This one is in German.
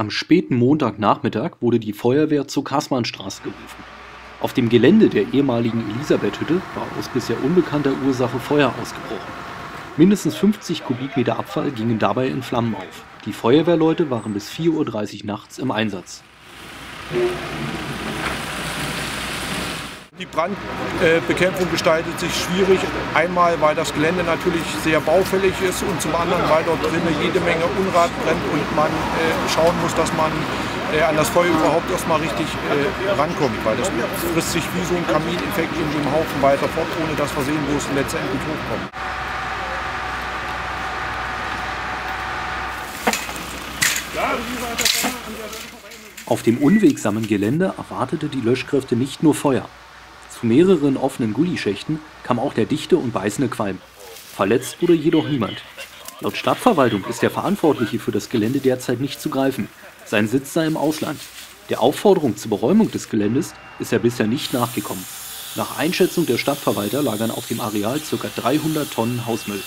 Am späten Montagnachmittag wurde die Feuerwehr zur Kaßmannstraße gerufen. Auf dem Gelände der ehemaligen Elisabethhütte war aus bisher unbekannter Ursache Feuer ausgebrochen. Mindestens 50 Kubikmeter Abfall gingen dabei in Flammen auf. Die Feuerwehrleute waren bis 4.30 Uhr nachts im Einsatz. Die Brandbekämpfung gestaltet sich schwierig. Einmal, weil das Gelände natürlich sehr baufällig ist und zum anderen, weil dort drinnen jede Menge Unrat brennt und man äh, schauen muss, dass man äh, an das Feuer überhaupt erstmal richtig äh, rankommt, weil das frisst sich wie so ein Kamineffekt in dem Haufen weiter fort, ohne dass wir sehen, wo es letztendlich hochkommt. Auf dem unwegsamen Gelände erwartete die Löschkräfte nicht nur Feuer. Zu mehreren offenen Gullischächten kam auch der dichte und beißende Qualm. Verletzt wurde jedoch niemand. Laut Stadtverwaltung ist der Verantwortliche für das Gelände derzeit nicht zu greifen. Sein Sitz sei im Ausland. Der Aufforderung zur Beräumung des Geländes ist er bisher nicht nachgekommen. Nach Einschätzung der Stadtverwalter lagern auf dem Areal ca. 300 Tonnen Hausmüll.